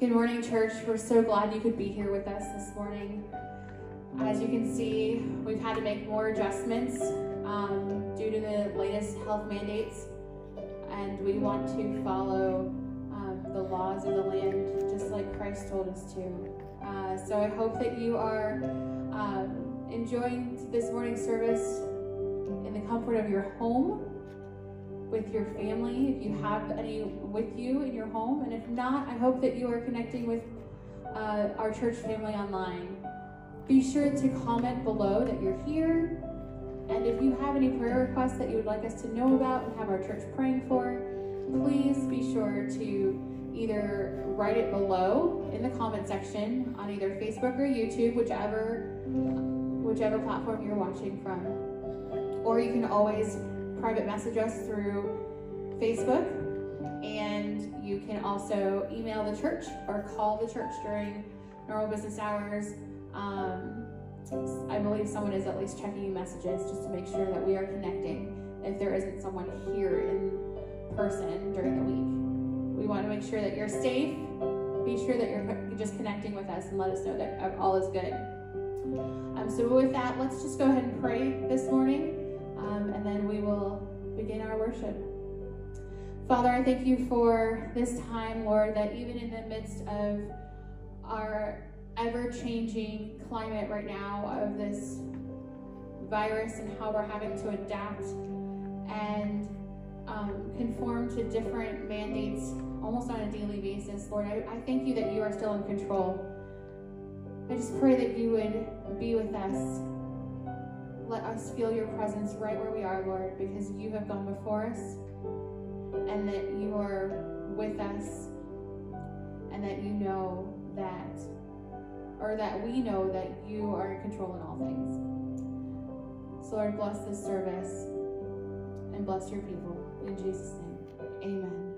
Good morning, church. We're so glad you could be here with us this morning. As you can see, we've had to make more adjustments um, due to the latest health mandates, and we want to follow um, the laws of the land just like Christ told us to. Uh, so I hope that you are um, enjoying this morning's service in the comfort of your home with your family, if you have any with you in your home. And if not, I hope that you are connecting with uh, our church family online. Be sure to comment below that you're here. And if you have any prayer requests that you would like us to know about and have our church praying for, please be sure to either write it below in the comment section on either Facebook or YouTube, whichever whichever platform you're watching from. Or you can always private message us through Facebook, and you can also email the church or call the church during normal business hours. Um, I believe someone is at least checking messages just to make sure that we are connecting if there isn't someone here in person during the week. We want to make sure that you're safe. Be sure that you're just connecting with us and let us know that all is good. Um, so, with that, let's just go ahead and pray this morning um, and then we will begin our worship. Father, I thank you for this time, Lord, that even in the midst of our ever changing climate right now of this virus and how we're having to adapt and um, conform to different mandates almost on a daily basis, Lord, I, I thank you that you are still in control. I just pray that you would be with us let us feel your presence right where we are, Lord, because you have gone before us and that you are with us and that you know that, or that we know that you are in control in all things. So, Lord, bless this service and bless your people. In Jesus' name, amen.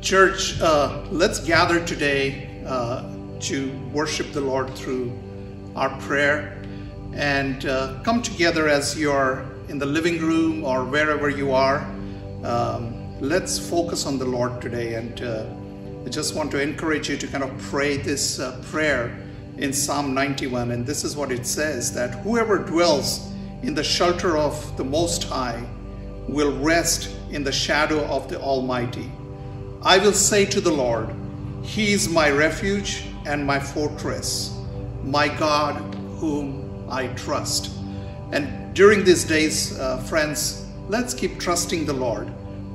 Church, uh, let's gather today uh, to worship the Lord through our prayer and uh, come together as you're in the living room or wherever you are. Um, let's focus on the Lord today. And uh, I just want to encourage you to kind of pray this uh, prayer in Psalm 91. And this is what it says that whoever dwells in the shelter of the Most High will rest in the shadow of the Almighty. I will say to the Lord, He is my refuge and my fortress, my God whom I trust. And during these days, uh, friends, let's keep trusting the Lord.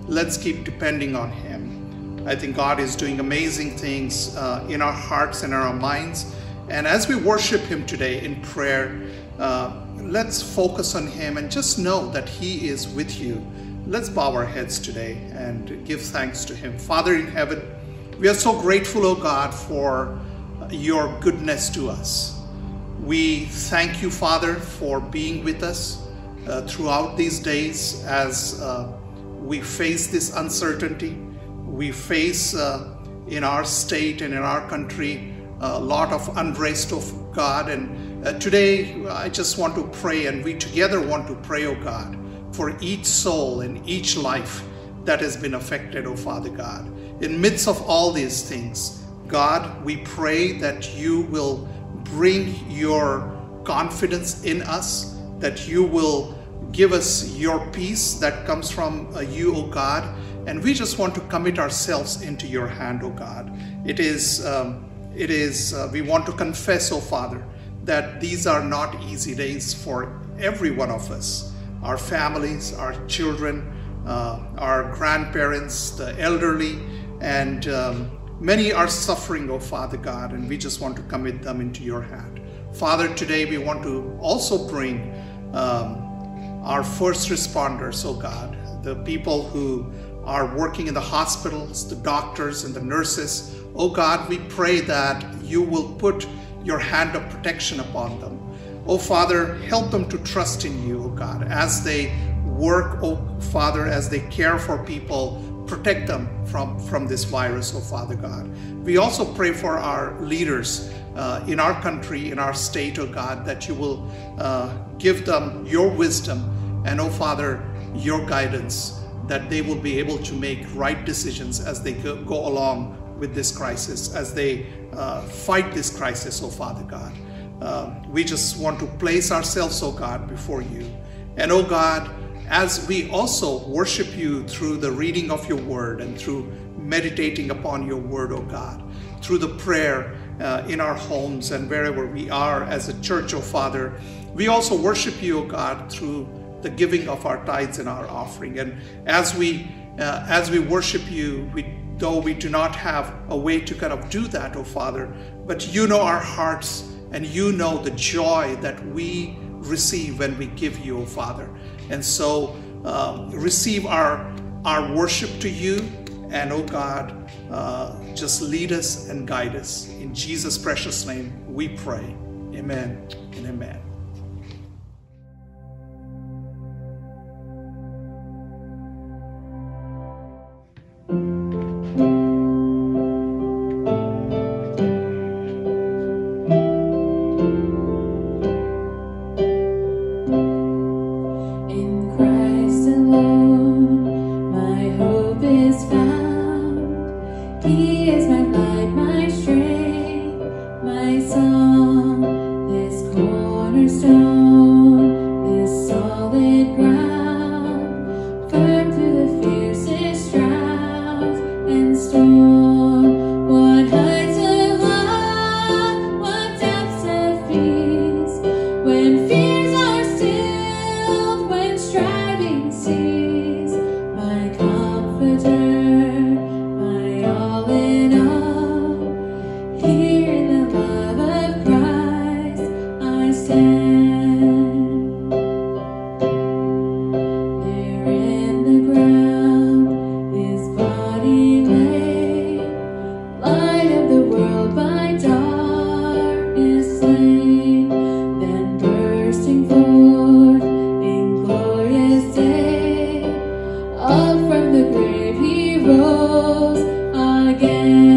Let's keep depending on Him. I think God is doing amazing things uh, in our hearts and in our minds. And as we worship Him today in prayer, uh, let's focus on Him and just know that He is with you. Let's bow our heads today and give thanks to Him. Father in heaven, we are so grateful, O oh God, for your goodness to us. We thank you, Father, for being with us uh, throughout these days as uh, we face this uncertainty. We face uh, in our state and in our country a lot of unrest of God. And uh, today I just want to pray, and we together want to pray, oh God, for each soul and each life that has been affected, oh Father God. In midst of all these things, God, we pray that you will bring your confidence in us, that you will give us your peace that comes from uh, you, O oh God. And we just want to commit ourselves into your hand, O oh God. It is, um, it is, uh, we want to confess, O oh Father, that these are not easy days for every one of us. Our families, our children, uh, our grandparents, the elderly, and um, Many are suffering, oh Father God, and we just want to commit them into your hand. Father, today we want to also bring um, our first responders, oh God, the people who are working in the hospitals, the doctors and the nurses. Oh God, we pray that you will put your hand of protection upon them. Oh Father, help them to trust in you, oh God, as they work, oh Father, as they care for people protect them from, from this virus, oh Father God. We also pray for our leaders uh, in our country, in our state, oh God, that you will uh, give them your wisdom and, oh Father, your guidance, that they will be able to make right decisions as they go, go along with this crisis, as they uh, fight this crisis, oh Father God. Uh, we just want to place ourselves, oh God, before you. And, oh God, as we also worship you through the reading of your word and through meditating upon your word, O oh God, through the prayer uh, in our homes and wherever we are as a church, oh Father, we also worship you, O oh God, through the giving of our tithes and our offering. And as we uh, as we worship you, we though we do not have a way to kind of do that, O Father, but you know our hearts and you know the joy that we receive when we give you, O Father. And so um, receive our, our worship to you. And oh God, uh, just lead us and guide us. In Jesus' precious name, we pray. Amen and amen. again.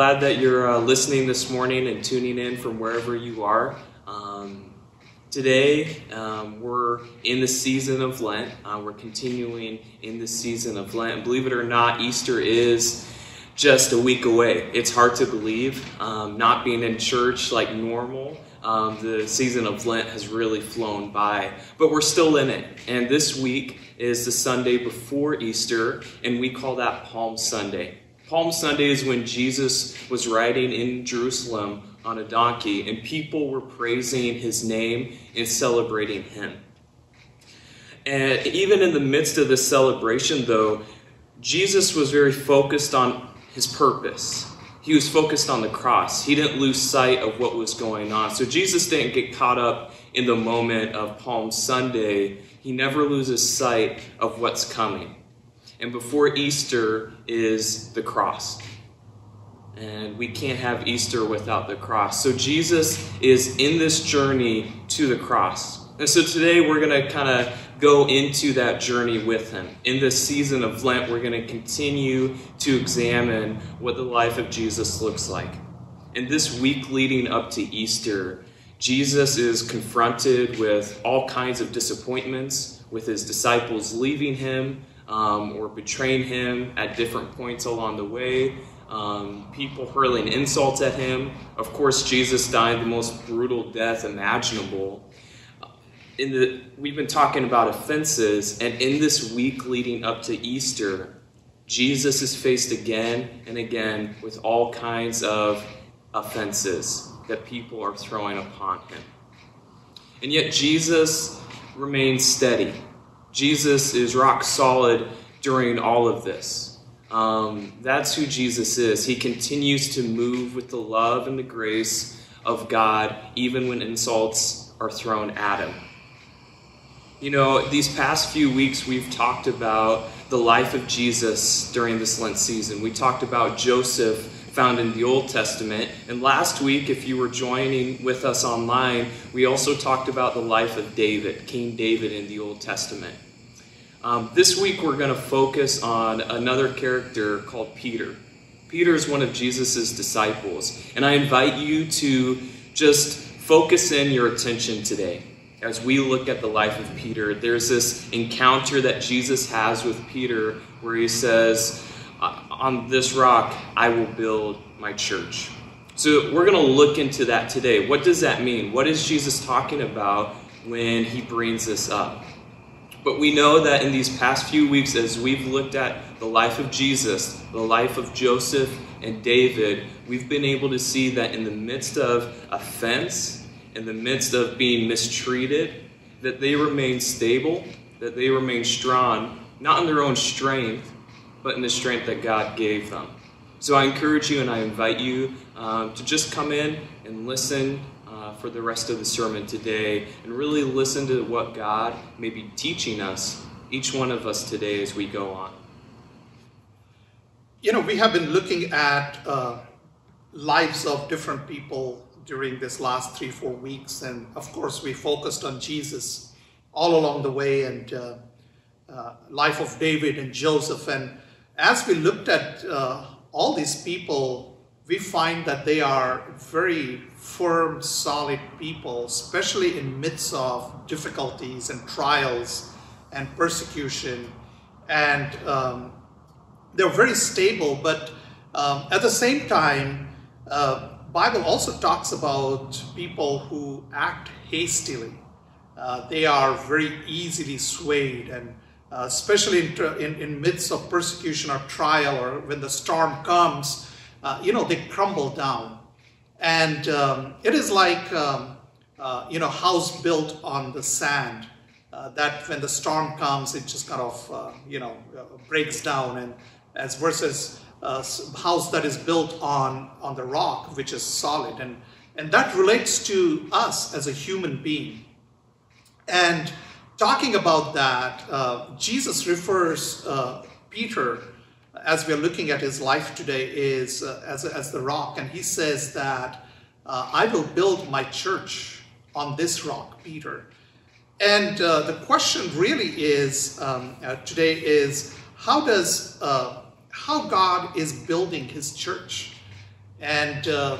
Glad that you're uh, listening this morning and tuning in from wherever you are. Um, today, um, we're in the season of Lent. Uh, we're continuing in the season of Lent. And believe it or not, Easter is just a week away. It's hard to believe. Um, not being in church like normal, um, the season of Lent has really flown by, but we're still in it. And this week is the Sunday before Easter, and we call that Palm Sunday. Palm Sunday is when Jesus was riding in Jerusalem on a donkey, and people were praising his name and celebrating him. And even in the midst of this celebration, though, Jesus was very focused on his purpose. He was focused on the cross. He didn't lose sight of what was going on. So Jesus didn't get caught up in the moment of Palm Sunday. He never loses sight of what's coming. And before Easter is the cross. And we can't have Easter without the cross. So Jesus is in this journey to the cross. And so today we're going to kind of go into that journey with him. In this season of Lent, we're going to continue to examine what the life of Jesus looks like. In this week leading up to Easter, Jesus is confronted with all kinds of disappointments, with his disciples leaving him, um, or betraying him at different points along the way. Um, people hurling insults at him. Of course, Jesus died the most brutal death imaginable. In the, we've been talking about offenses, and in this week leading up to Easter, Jesus is faced again and again with all kinds of offenses that people are throwing upon him. And yet, Jesus remains steady. Jesus is rock solid during all of this. Um, that's who Jesus is. He continues to move with the love and the grace of God, even when insults are thrown at him. You know, these past few weeks we've talked about the life of Jesus during this Lent season. We talked about Joseph found in the Old Testament. And last week, if you were joining with us online, we also talked about the life of David, King David in the Old Testament. Um, this week, we're going to focus on another character called Peter. Peter is one of Jesus' disciples. And I invite you to just focus in your attention today as we look at the life of Peter. There's this encounter that Jesus has with Peter where he says, On this rock I will build my church. So we're going to look into that today. What does that mean? What is Jesus talking about when he brings this up? But we know that in these past few weeks, as we've looked at the life of Jesus, the life of Joseph and David, we've been able to see that in the midst of offense, in the midst of being mistreated, that they remain stable, that they remain strong, not in their own strength, but in the strength that God gave them. So I encourage you and I invite you um, to just come in and listen uh, for the rest of the sermon today and really listen to what God may be teaching us, each one of us today, as we go on. You know, we have been looking at uh, lives of different people during this last three, four weeks. And of course, we focused on Jesus all along the way and uh, uh, life of David and Joseph. And as we looked at uh, all these people, we find that they are very firm, solid people, especially in midst of difficulties and trials and persecution. And um, they're very stable, but um, at the same time, uh, Bible also talks about people who act hastily. Uh, they are very easily swayed, and uh, especially in, in, in, midst of persecution or trial, or when the storm comes, uh, you know, they crumble down. And um, it is like, um, uh, you know, house built on the sand. Uh, that when the storm comes, it just kind of, uh, you know, breaks down. And as versus uh, house that is built on, on the rock, which is solid. And, and that relates to us as a human being. And talking about that, uh, Jesus refers uh, Peter, as we're looking at his life today, is uh, as, as the rock. And he says that uh, I will build my church on this rock, Peter. And uh, the question really is um, today is how does how God is building His church. And, uh,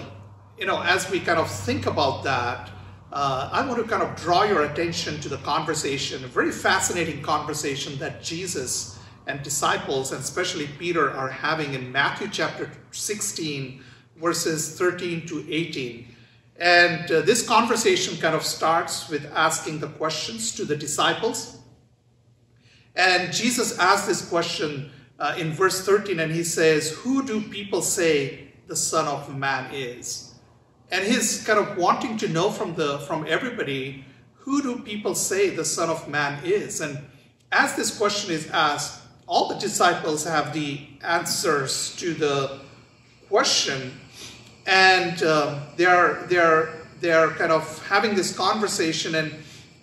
you know, as we kind of think about that, uh, I want to kind of draw your attention to the conversation, a very fascinating conversation that Jesus and disciples, and especially Peter, are having in Matthew chapter 16, verses 13 to 18. And uh, this conversation kind of starts with asking the questions to the disciples. And Jesus asked this question uh, in verse 13, and he says, Who do people say the Son of Man is? And he's kind of wanting to know from, the, from everybody, who do people say the Son of Man is? And as this question is asked, all the disciples have the answers to the question. And uh, they're they're they're kind of having this conversation and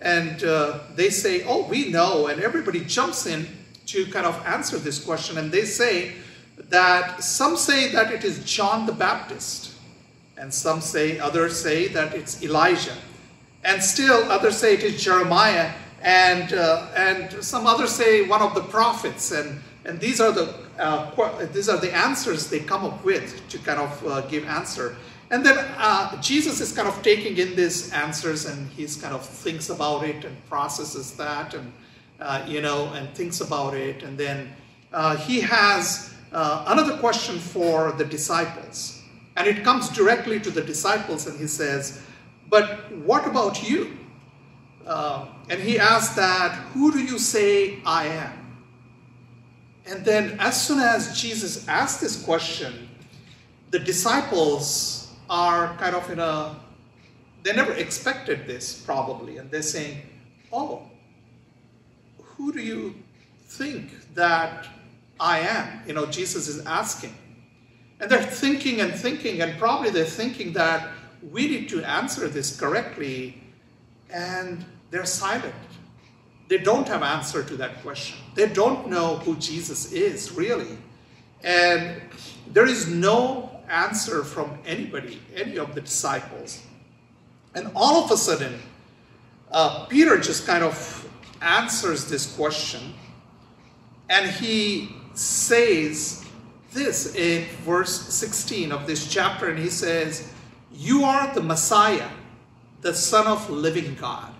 and uh, they say oh we know. And everybody jumps in to kind of answer this question. And they say that some say that it is john the baptist and some say others say that it's elijah and still others say it is jeremiah and uh, and some others say one of the prophets and and these are the uh, these are the answers they come up with to kind of uh, give answer. And then uh, Jesus is kind of taking in these answers and he's kind of thinks about it and processes that and, uh, you know, and thinks about it. And then uh, he has another question for the disciples. And it comes directly to the disciples and he says, But what about you? Uh, and he asks that, Who do you say I am? And then, as soon as Jesus asked this question, the disciples are kind of in a, they never expected this probably. And they're saying, Oh, who do you think that I am? You know, Jesus is asking. And they're thinking and thinking, and probably they're thinking that we need to answer this correctly, and they're silent. They don't have answer to that question. They don't know who Jesus is really. And there is no answer from anybody, any of the disciples. And all of a sudden, uh, Peter just kind of answers this question and he says this in verse 16 of this chapter and he says, You are the Messiah, the Son of living God.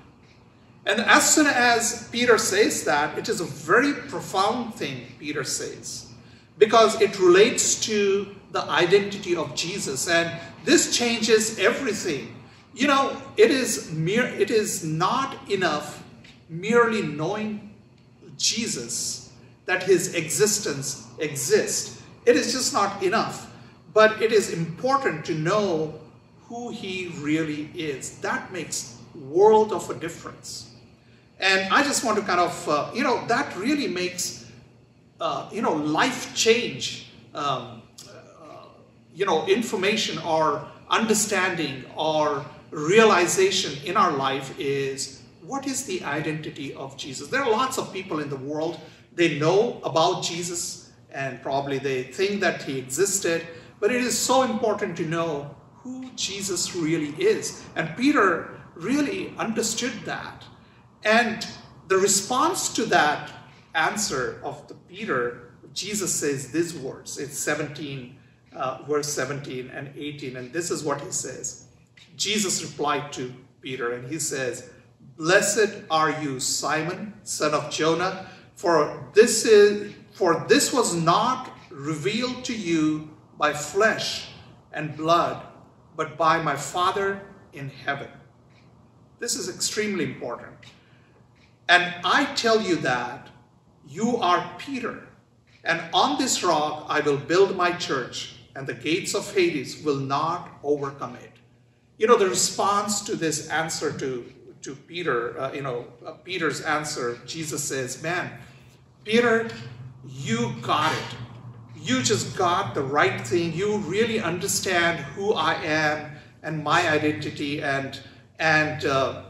And as soon as Peter says that, it is a very profound thing Peter says because it relates to the identity of Jesus and this changes everything. You know, it is mere it is not enough merely knowing Jesus that his existence exists. It is just not enough. But it is important to know who he really is. That makes world of a difference. And I just want to kind of, uh, you know, that really makes, uh, you know, life change, um, uh, you know, information or understanding or realization in our life is what is the identity of Jesus? There are lots of people in the world, they know about Jesus and probably they think that he existed, but it is so important to know who Jesus really is. And Peter really understood that. And the response to that answer of the Peter, Jesus says these words. It's 17, uh, verse 17 and 18, and this is what he says. Jesus replied to Peter, and he says, Blessed are you, Simon, son of Jonah, for this is for this was not revealed to you by flesh and blood, but by my Father in heaven. This is extremely important. And I tell you that you are Peter, and on this rock I will build my church, and the gates of Hades will not overcome it. You know, the response to this answer to, to Peter, uh, you know, uh, Peter's answer, Jesus says, Man, Peter, you got it. You just got the right thing. You really understand who I am and my identity and and uh,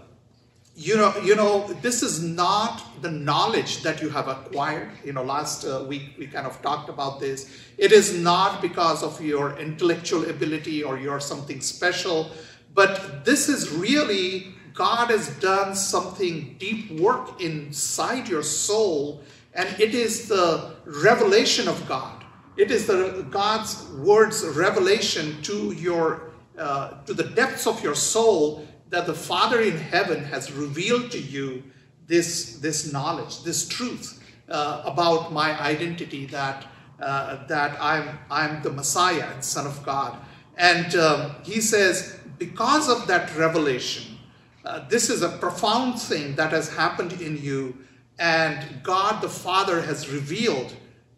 you know, you know, this is not the knowledge that you have acquired. You know, last uh, week we kind of talked about this. It is not because of your intellectual ability or you're something special, but this is really God has done something deep work inside your soul, and it is the revelation of God. It is the God's word's revelation to your uh, to the depths of your soul that the Father in heaven has revealed to you this this knowledge, this truth uh, about my identity that uh, that I'm I'm the Messiah and Son of God. And um, he says because of that revelation, uh, this is a profound thing that has happened in you, and God the Father has revealed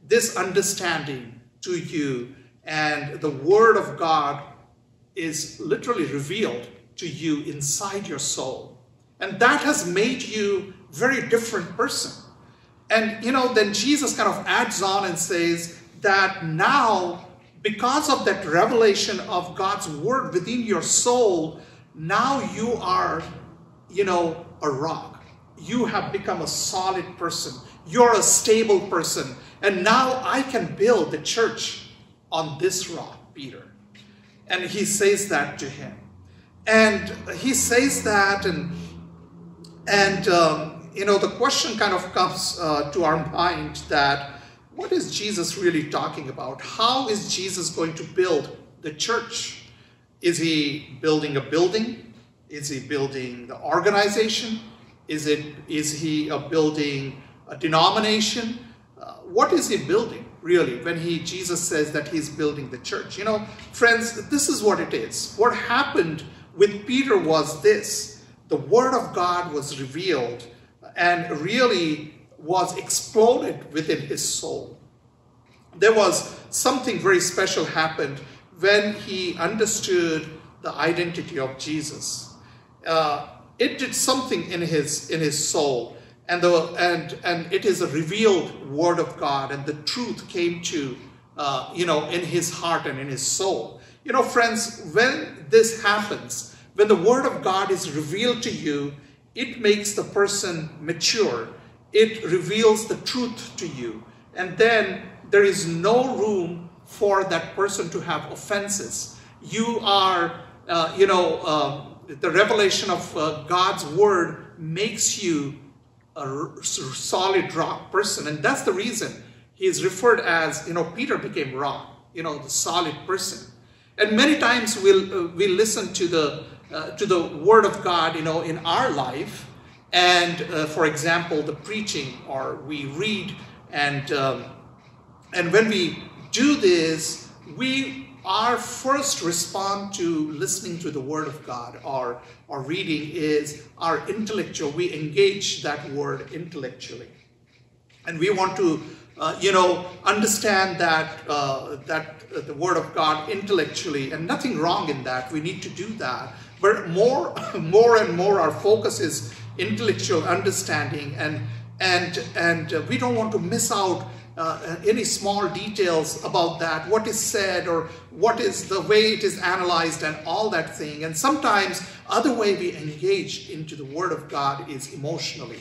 this understanding to you, and the Word of God is literally revealed to you inside your soul. And that has made you a very different person. And you know, then Jesus kind of adds on and says that now, because of that revelation of God's word within your soul, now you are, you know, a rock. You have become a solid person. You're a stable person. And now I can build the church on this rock, Peter. And he says that to him. And he says that, and, and um, you know, the question kind of comes uh, to our mind that what is Jesus really talking about? How is Jesus going to build the church? Is he building a building? Is he building the organization? Is it is he building a denomination? Uh, what is he building really when he Jesus says that he's building the church? You know, friends, this is what it is. What happened with Peter was this: the word of God was revealed and really was exploded within his soul. There was something very special happened when he understood the identity of Jesus. Uh, it did something in his in his soul, and the and and it is a revealed word of God, and the truth came to uh, you know in his heart and in his soul. You know, friends, when this happens, when the word of God is revealed to you, it makes the person mature. It reveals the truth to you, and then there is no room for that person to have offenses. You are, uh, you know, um, the revelation of uh, God's word makes you a solid rock person. And that's the reason he is referred as, you know, Peter became rock, you know, the solid person. And many times we'll, uh, we listen to the, uh, to the word of God, you know, in our life. And uh, for example, the preaching, or we read, and, um, and when we do this, we our first response to listening to the word of God or, or reading is our intellectual. We engage that word intellectually. And we want to, uh, you know, understand that, uh, that uh, the word of God intellectually, and nothing wrong in that. We need to do that. But more, more and more, our focus is intellectual understanding, and, and, and uh, we don't want to miss out uh, any small details about that, what is said or what is the way it is analyzed and all that thing. And sometimes other way we engage into the Word of God is emotionally.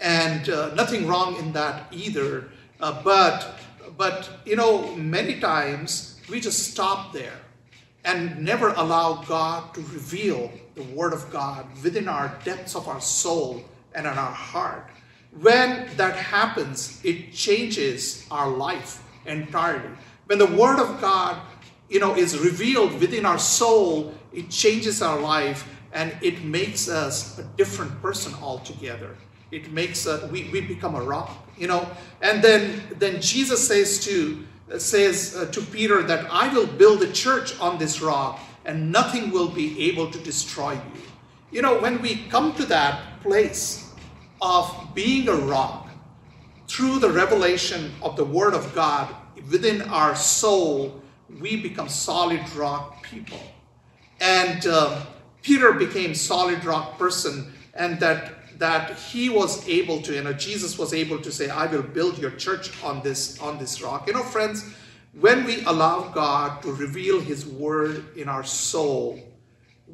And uh, nothing wrong in that either. Uh, but, but, you know, many times we just stop there and never allow God to reveal the Word of God within our depths of our soul and in our heart. When that happens, it changes our life entirely. When the Word of God, you know, is revealed within our soul, it changes our life and it makes us a different person altogether. It makes us, we, we become a rock, you know. And then, then Jesus says to, says uh, to Peter that I will build a church on this rock and nothing will be able to destroy you. You know, when we come to that place, of being a rock through the revelation of the Word of God within our soul, we become solid rock people. And uh, Peter became solid rock person, and that that he was able to, you know, Jesus was able to say, "I will build your church on this on this rock." You know, friends, when we allow God to reveal His Word in our soul,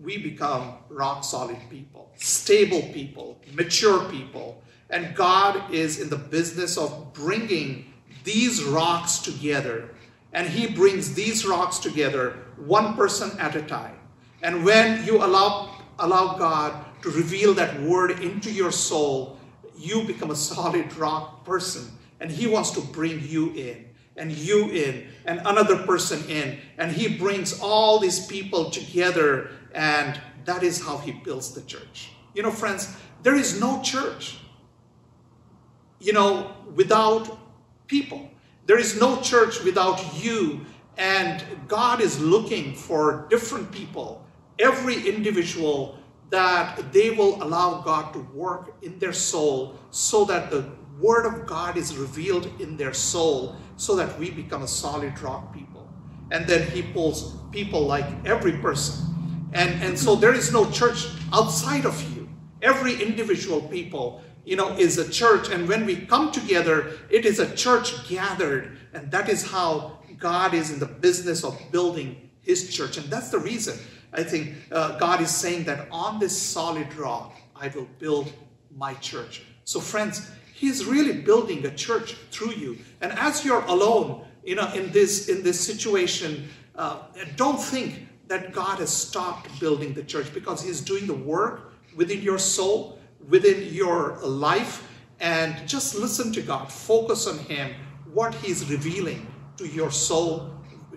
we become rock solid people, stable people, mature people. And God is in the business of bringing these rocks together. And He brings these rocks together one person at a time. And when you allow, allow God to reveal that word into your soul, you become a solid rock person. And He wants to bring you in. and you in, and another person in, and he brings all these people together, and that is how he builds the church. You know, friends, there is no church, you know, without people. There is no church without you, and God is looking for different people, every individual that they will allow God to work in their soul so that the word of God is revealed in their soul so that we become a solid rock people. And then he pulls people like every person. And, and so there is no church outside of you. Every individual people, you know, is a church. And when we come together, it is a church gathered. And that is how God is in the business of building his church. And that's the reason I think uh, God is saying that on this solid rock, I will build my church. So, friends, He's really building a church through you. And as you're alone, you know, in this in this situation, uh, don't think that God has stopped building the church because He's doing the work within your soul, within your life, and just listen to God. Focus on Him, what He's revealing to your soul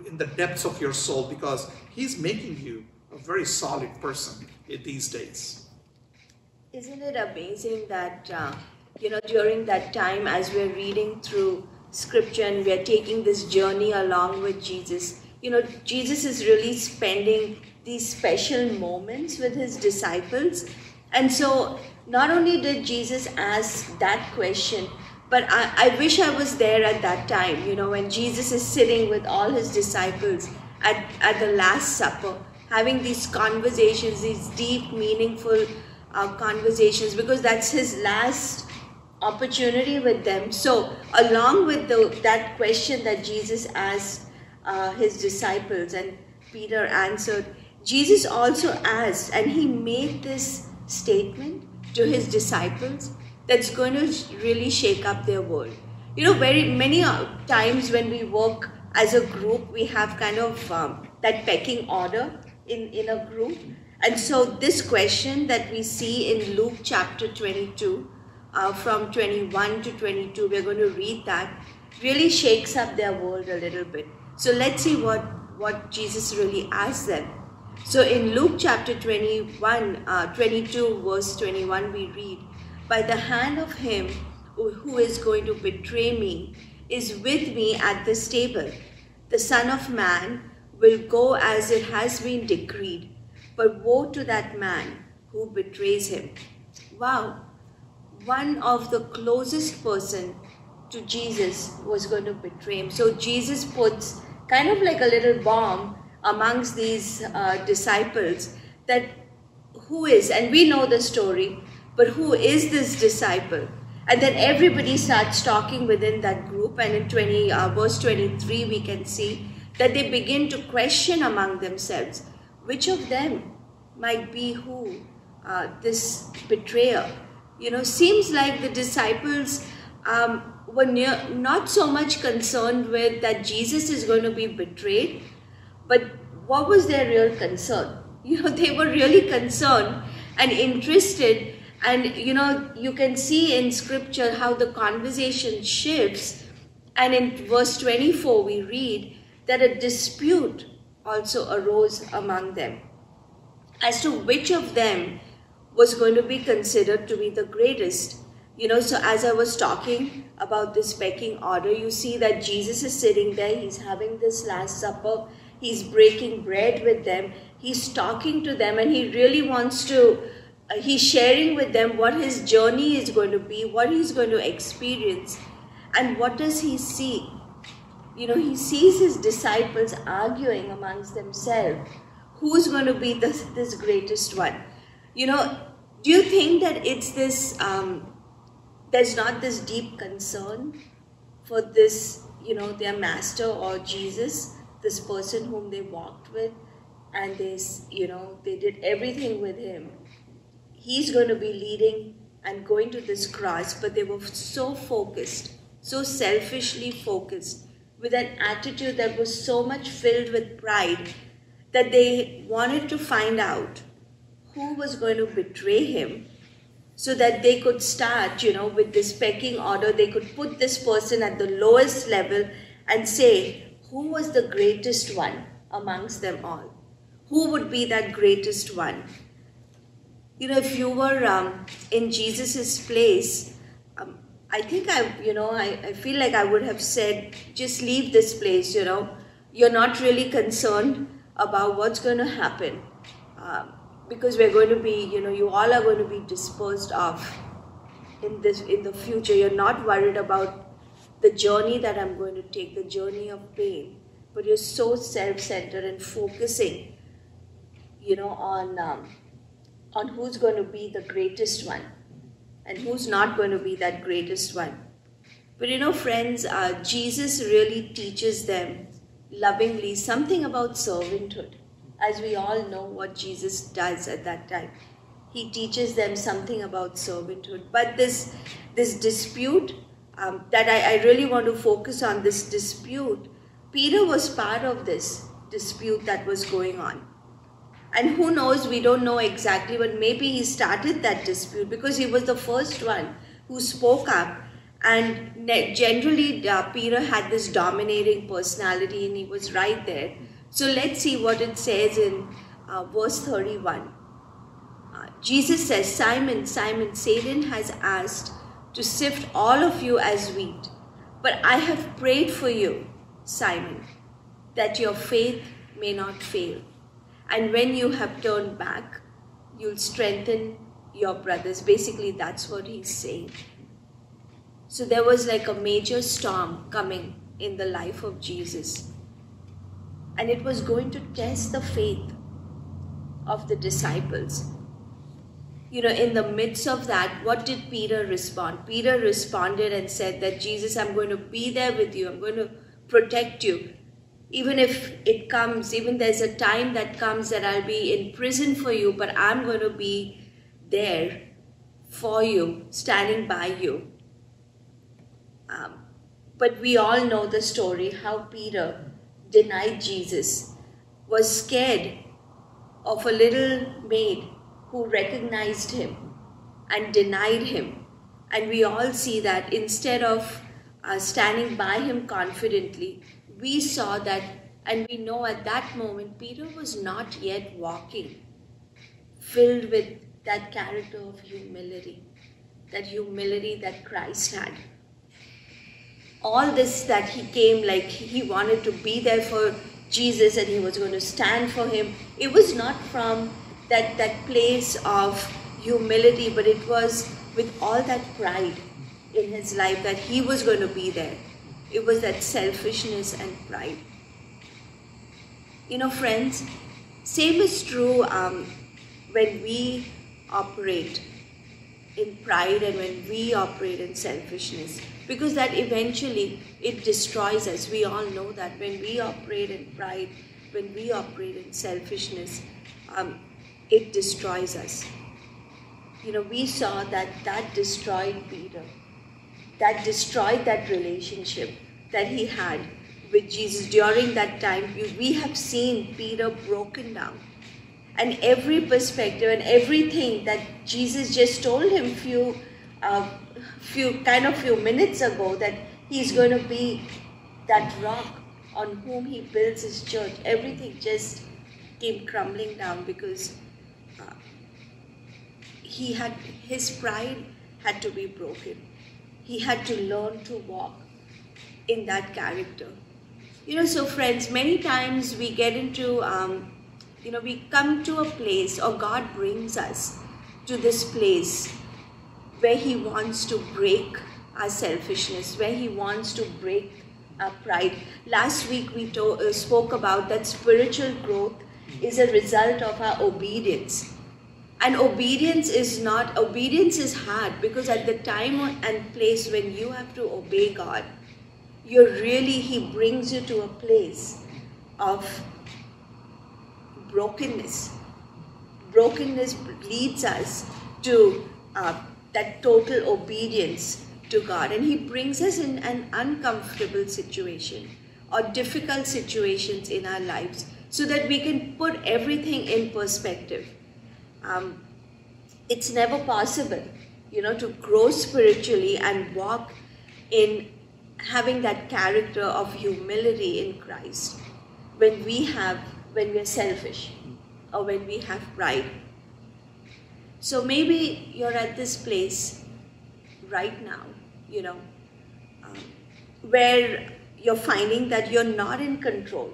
in the depths of your soul, because He's making you a very solid person these days. Isn't it amazing that? Uh you know, during that time as we're reading through scripture and we're taking this journey along with Jesus, you know, Jesus is really spending these special moments with his disciples. And so, not only did Jesus ask that question, but I, I wish I was there at that time, you know, when Jesus is sitting with all his disciples at, at the Last Supper, having these conversations, these deep, meaningful uh, conversations, because that's his last opportunity with them. So, along with the, that question that Jesus asked uh, his disciples, and Peter answered, Jesus also asked, and he made this statement to his disciples that's going to really shake up their world. You know, very many uh, times when we work as a group, we have kind of um, that pecking order in, in a group. And so, this question that we see in Luke chapter 22 uh, from 21 to 22, we're going to read that, really shakes up their world a little bit. So let's see what, what Jesus really asked them. So in Luke chapter 21, uh, 22, verse 21, we read, By the hand of him who is going to betray me is with me at this table. The Son of Man will go as it has been decreed, but woe to that man who betrays him. Wow, one of the closest person to Jesus was going to betray him. So Jesus puts kind of like a little bomb amongst these uh, disciples that who is, and we know the story, but who is this disciple? And then everybody starts talking within that group, and in 20, uh, verse 23, we can see that they begin to question among themselves which of them might be who, uh, this betrayer you know, seems like the disciples um, were near, not so much concerned with that Jesus is going to be betrayed, but what was their real concern? You know, they were really concerned and interested. And, you know, you can see in scripture how the conversation shifts. And in verse 24, we read that a dispute also arose among them as to which of them was going to be considered to be the greatest. You know, so as I was talking about this pecking order, you see that Jesus is sitting there, he's having this Last Supper, he's breaking bread with them, he's talking to them, and he really wants to, uh, he's sharing with them what his journey is going to be, what he's going to experience. And what does he see? You know, he sees his disciples arguing amongst themselves. Who's going to be this, this greatest one? You know, do you think that it's this, um, there's not this deep concern for this, you know, their master or Jesus, this person whom they walked with, and they, you know, they did everything with him. He's going to be leading and going to this cross, but they were so focused, so selfishly focused, with an attitude that was so much filled with pride that they wanted to find out who was going to betray him so that they could start, you know, with this pecking order. They could put this person at the lowest level and say, Who was the greatest one amongst them all? Who would be that greatest one? You know, if you were um, in Jesus's place, um, I think I, you know, I, I feel like I would have said, just leave this place, you know. You're not really concerned about what's going to happen. Um, because we're going to be, you know, you all are going to be disposed of in this in the future. You're not worried about the journey that I'm going to take, the journey of pain, but you're so self-centered and focusing, you know, on um, on who's going to be the greatest one and who's not going to be that greatest one. But you know, friends, uh, Jesus really teaches them lovingly something about servanthood as we all know what Jesus does at that time. He teaches them something about servanthood. But this, this dispute, um, that I, I really want to focus on this dispute, Peter was part of this dispute that was going on. And who knows, we don't know exactly, but maybe he started that dispute because he was the first one who spoke up. And generally, uh, Peter had this dominating personality and he was right there. So let's see what it says in uh, verse 31. Uh, Jesus says, Simon, Simon, Satan has asked to sift all of you as wheat, but I have prayed for you, Simon, that your faith may not fail. And when you have turned back, you'll strengthen your brothers. Basically, that's what he's saying. So there was like a major storm coming in the life of Jesus and it was going to test the faith of the disciples. You know, in the midst of that, what did Peter respond? Peter responded and said that Jesus, I'm going to be there with you, I'm going to protect you. Even if it comes, even there's a time that comes that I'll be in prison for you, but I'm going to be there for you, standing by you. Um, but we all know the story how Peter denied Jesus was scared of a little maid who recognized him and denied him. And we all see that instead of uh, standing by him confidently, we saw that and we know at that moment Peter was not yet walking filled with that character of humility, that humility that Christ had all this that he came like he wanted to be there for Jesus and he was going to stand for him. It was not from that, that place of humility, but it was with all that pride in his life that he was going to be there. It was that selfishness and pride. You know, friends, same is true um, when we operate in pride and when we operate in selfishness because that eventually it destroys us. We all know that when we operate in pride when we operate in selfishness um, it destroys us. You know we saw that that destroyed peter. That destroyed that relationship that he had with jesus. During that time we have seen peter broken down. And every perspective and everything that Jesus just told him few uh, few kind of few minutes ago that he's going to be that rock on whom he builds his church. Everything just came crumbling down because uh, he had his pride had to be broken. He had to learn to walk in that character. You know so friends many times we get into um, you know, we come to a place, or God brings us to this place where He wants to break our selfishness, where He wants to break our pride. Last week we to- uh, spoke about that spiritual growth is a result of our obedience. And obedience is not, obedience is hard because at the time and place when you have to obey God, you're really, He brings you to a place of brokenness. Brokenness leads us to uh, that total obedience to God, and He brings us in an uncomfortable situation or difficult situations in our lives so that we can put everything in perspective. Um, it's never possible, you know, to grow spiritually and walk in having that character of humility in Christ when we have when we're selfish or when we have pride. So maybe you're at this place right now, you know, um, where you're finding that you're not in control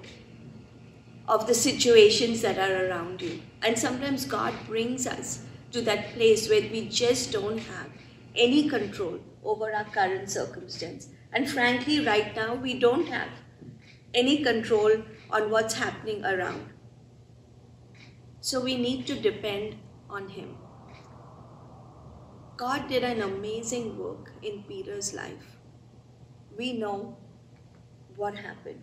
of the situations that are around you. And sometimes God brings us to that place where we just don't have any control over our current circumstance. And frankly, right now, we don't have any control on what's happening around. So we need to depend on Him. God did an amazing work in Peter's life. We know what happened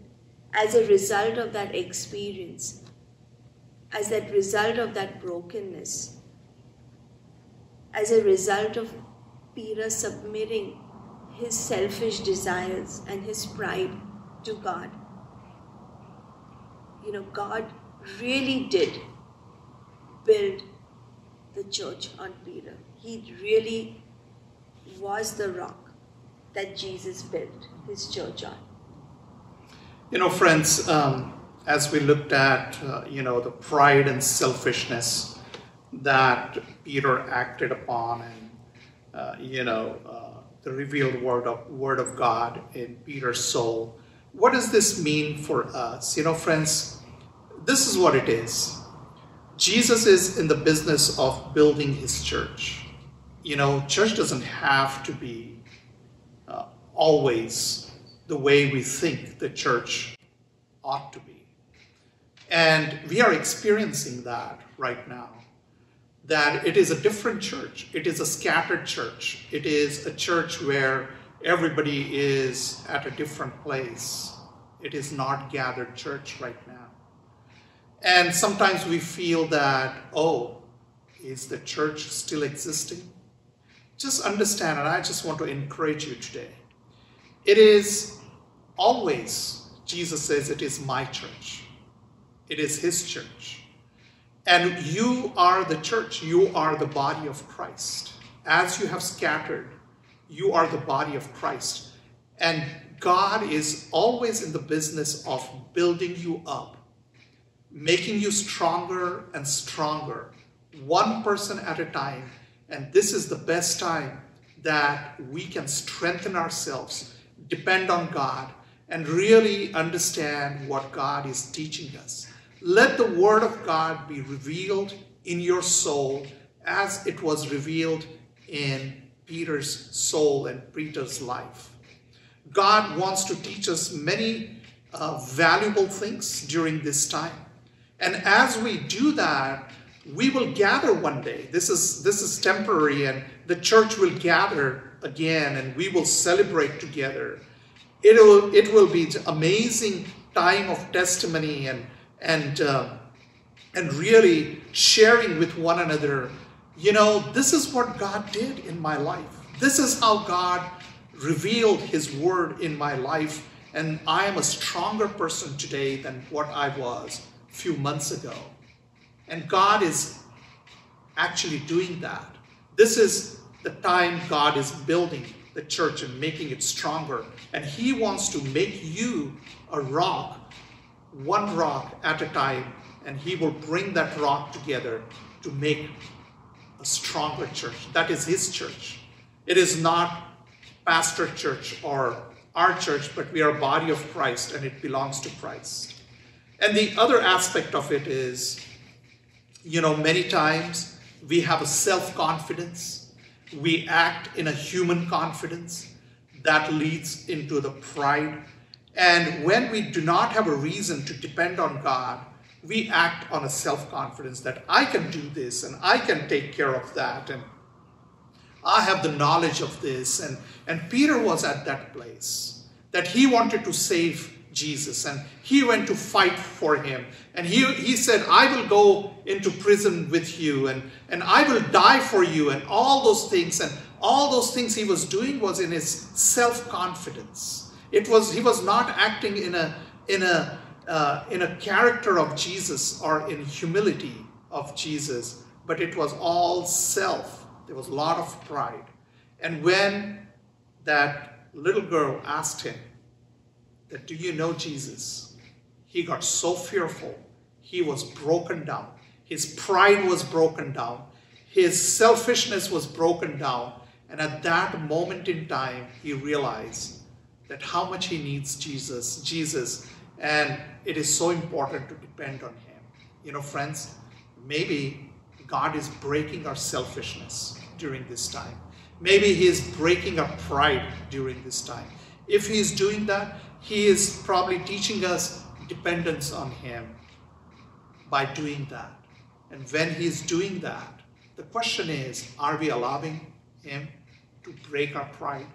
as a result of that experience, as a result of that brokenness, as a result of Peter submitting his selfish desires and his pride to God. You know, God really did build the church on Peter. He really was the rock that Jesus built his church on. You know, friends, um, as we looked at, uh, you know, the pride and selfishness that Peter acted upon, and uh, you know, uh, the revealed word of word of God in Peter's soul. What does this mean for us? You know, friends, this is what it is. Jesus is in the business of building his church. You know, church doesn't have to be uh, always the way we think the church ought to be. And we are experiencing that right now. That it is a different church, it is a scattered church, it is a church where everybody is at a different place. It is not gathered church right now. And sometimes we feel that, oh, is the church still existing? Just understand, and I just want to encourage you today. It is always, Jesus says, it is my church. It is his church. And you are the church. You are the body of Christ. As you have scattered, you are the body of Christ. And God is always in the business of building you up, making you stronger and stronger, one person at a time. And this is the best time that we can strengthen ourselves, depend on God, and really understand what God is teaching us. Let the Word of God be revealed in your soul as it was revealed in Peter's soul and Peter's life. God wants to teach us many uh, valuable things during this time. And as we do that, we will gather one day. This is, this is temporary, and the church will gather again, and we will celebrate together it will, it will be amazing time of testimony and, and, uh, and really sharing with one another. You know, this is what God did in my life. This is how God revealed His word in my life. And I am a stronger person today than what I was a few months ago. And God is actually doing that. This is the time God is building the church and making it stronger. And He wants to make you a rock, one rock at a time, and He will bring that rock together to make a stronger church. That is His church. It is not pastor church or our church, but we are a body of Christ and it belongs to Christ. And the other aspect of it is, you know, many times we have a self confidence we act in a human confidence that leads into the pride. And when we do not have a reason to depend on God, we act on a self confidence that I can do this and I can take care of that and I have the knowledge of this. And, and Peter was at that place that he wanted to save Jesus and he went to fight for him. And he, he said, I will go into prison with you and, and I will die for you and all those things. And all those things he was doing was in his self-confidence. It was, he was not acting in a, in a, uh, in a character of Jesus or in humility of Jesus, but it was all self. There was a lot of pride. And when that little girl asked him that, do you know Jesus? He got so fearful. He was broken down. His pride was broken down. His selfishness was broken down. And at that moment in time, he realized that how much he needs Jesus, Jesus, and it is so important to depend on him. You know, friends, maybe God is breaking our selfishness during this time. Maybe he is breaking our pride during this time. If he is doing that, he is probably teaching us dependence on him by doing that. And when he is doing that, the question is, are we allowing him to break our pride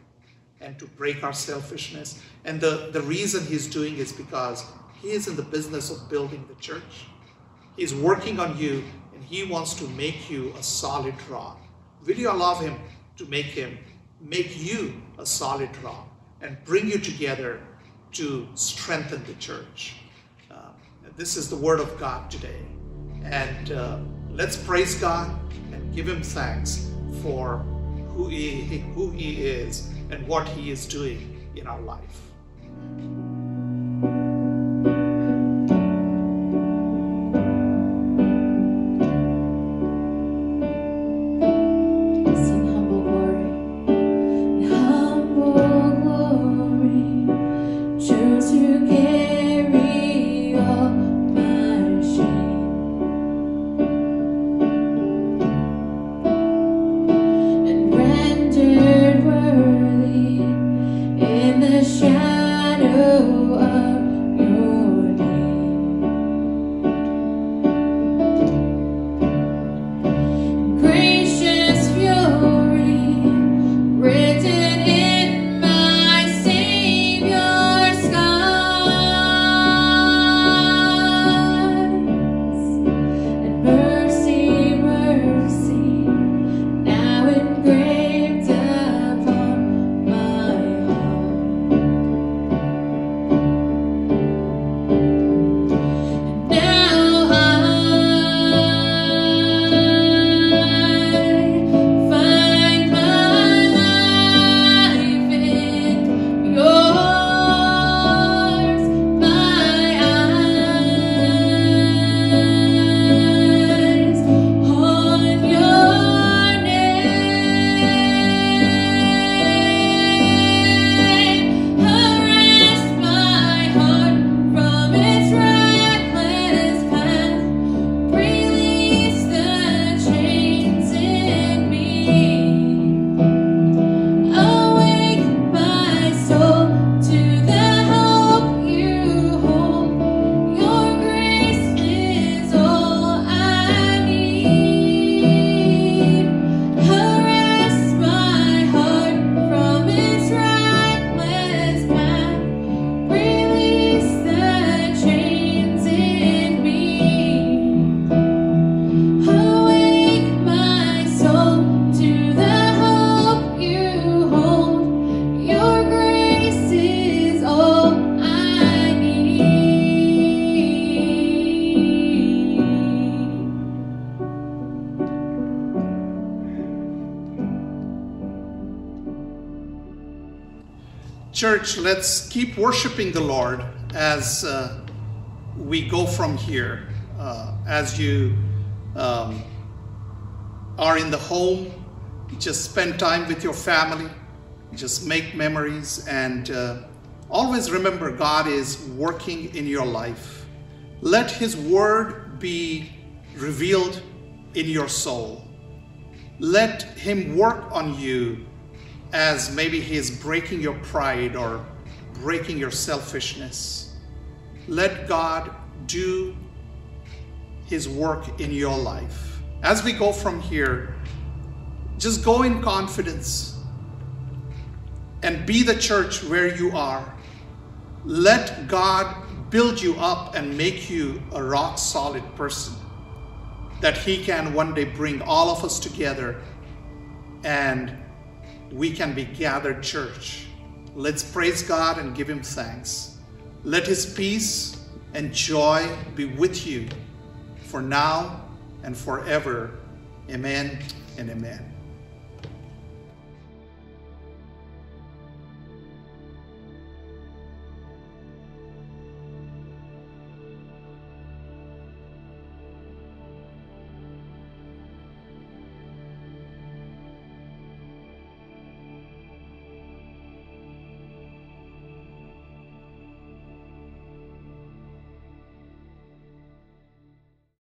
and to break our selfishness? And the, the reason he's doing is because he is in the business of building the church. He's working on you and he wants to make you a solid rock. Will you allow him to make him make you a solid rock and bring you together to strengthen the church? Uh, this is the word of God today. And uh, let's praise God and give him thanks for who he, who he is and what he is doing in our life. Church, let's keep worshiping the Lord as uh, we go from here. Uh, as you um, are in the home, just spend time with your family, just make memories, and uh, always remember God is working in your life. Let His word be revealed in your soul. Let Him work on you as maybe He is breaking your pride or breaking your selfishness. Let God do His work in your life. As we go from here, just go in confidence and be the church where you are. Let God build you up and make you a rock solid person that He can one day bring all of us together and we can be gathered church. Let's praise God and give Him thanks. Let His peace and joy be with you for now and forever. Amen and amen.